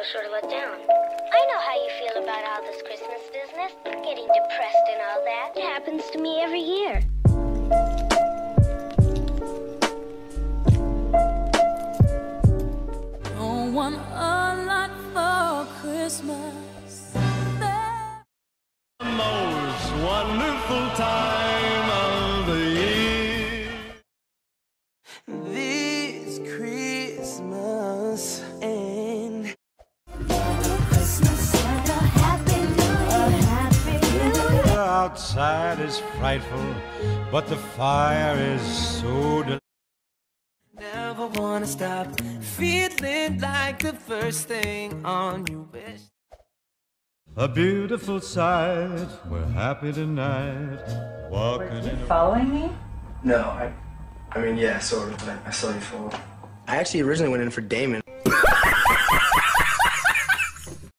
feel sort of let down. I know how you feel about all this Christmas business, getting depressed and all that. It happens to me every year. Don't want a lot for Christmas. The most wonderful time Outside is frightful, but the fire is so del- never wanna stop feeling like the first thing on your wish. A beautiful sight. We're happy tonight. Walking in a Following me? No, I, I mean, yeah, sort of, but I saw you fall. I actually originally went in for Damon.